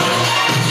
Yeah.